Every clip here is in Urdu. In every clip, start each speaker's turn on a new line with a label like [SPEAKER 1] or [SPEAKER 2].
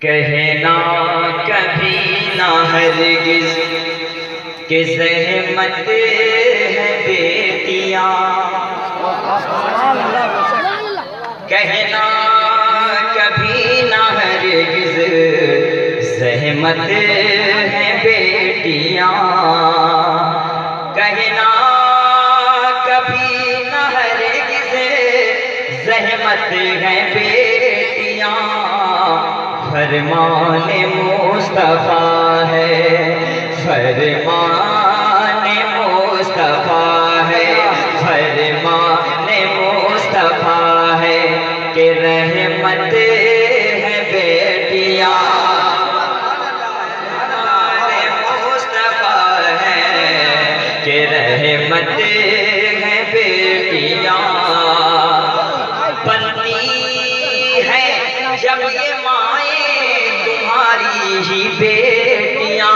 [SPEAKER 1] کہنا کبھی نہ ہرگز کہ زحمت ہے بیٹیاں۔ کہنا کبھی نہ ہرگز زحمت ہے بیٹیاں۔ کہنا کبھی نہ ہرگز زحمت ہے بیٹیاں۔ فرمان مصطفیٰ ہے، فرمان مصطفیٰ ہے، فرمان مصطفیٰ ہے کہ رحمت ہے بیٹیاں۔ مصطفیٰ ہے کہ رحمت ہے بیٹیاں۔ بنتی ہے جب یہ ہی بیٹیاں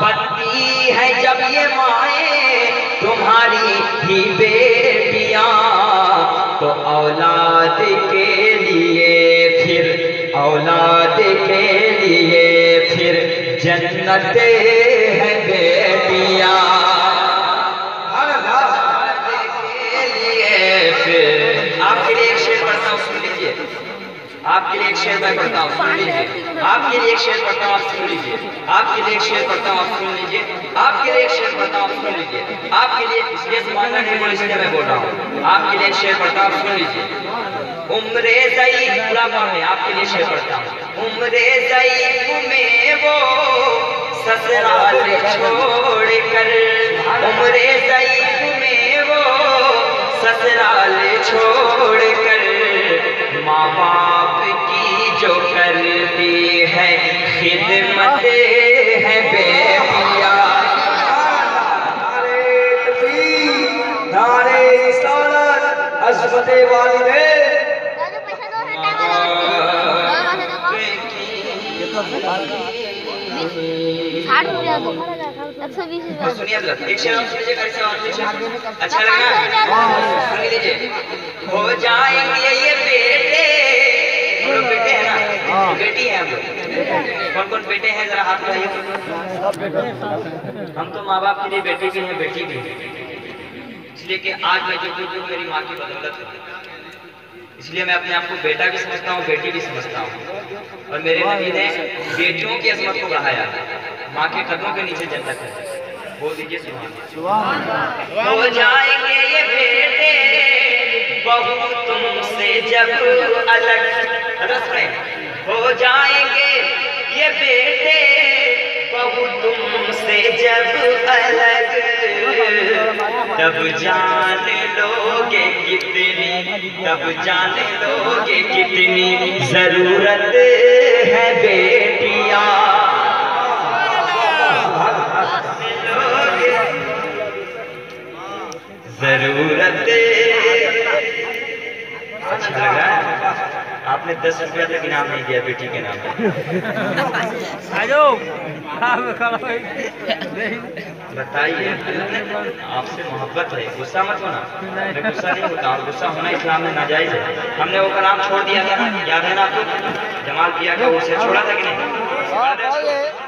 [SPEAKER 1] بنتی ہے جب یہ مائیں تمہاری ہی بیٹیاں، تو اولاد کے لیے پھر، اولاد کے لیے پھر جنت ہے بیٹیاں۔ آپ کے لیے ایک شعر میں پڑھتا ہوں، سن لیجیے آپ کے لیے ایک شعر پڑھتا ہوں، آپ سن لیجیے آپ کے لیے ایک شعر پڑھتا ہوں، آپ سن لیجیے آپ کے لیے ایک شعر پڑھتا ہوں، آپ سن لیجیے آپ کے لیے اس لیے زبان کا اس لیے میں بول رہا ہوں۔ آپ کے لیے ایک شعر پڑھتا ہوں، آپ سن لیجیے عمر ضعیف پورا کام ہے آپ کے لیے شعر پڑھتا ہوں۔ عمر ضعیف میں وہ سسرال چھوڑ کر، عمر ضعیف میں وہ سسرال چھوڑ ایک شعر اچھا لگا ہو جائیں گے یہ بیٹے بیٹے ہیں نا بیٹی ہیں ہم کون کون بیٹے ہیں ذرا ہاتھ بڑھائیے ہم تو ماں باپ کے لیے بیٹے بھی ہیں بیٹی بھی ہیں لیے کہ آج میں جو کچھ ہوں میری ماں کی بدولت ہے۔ اس لیے میں اپنے آپ کو بیٹا بھی سمجھتا ہوں بیٹی بھی سمجھتا ہوں۔ اور میرے نبی نے بیٹیوں کی عظمت کو بڑھایا۔ ماں کے قدموں کے نیچے جنت ہے۔ بول دیجیے سبحان اللہ۔ ہو جائیں گے یہ بیٹے بہو تم سے جب الگ۔ رس میں ہو جائیں گے یہ بیٹے بہو تم سے جب الگ۔ تب جان لو گے کتنی تب جان لو گے کتنی ضرورت ہے بیٹیاں۔ آپ نے دس روپیہ تک انعام نہیں دیا بیٹی کے نام بتائیے آپ سے محبت ہے غصہ مت ہونا۔ میں غصہ نہیں ہوتا اور غصہ ہونا اسلام میں ناجائز ہے۔ ہم نے وہ کلام چھوڑ دیا تھا یاد ہے نا آپ کو؟ جمال کیا کہ اسے چھوڑا تھا کہ نہیں؟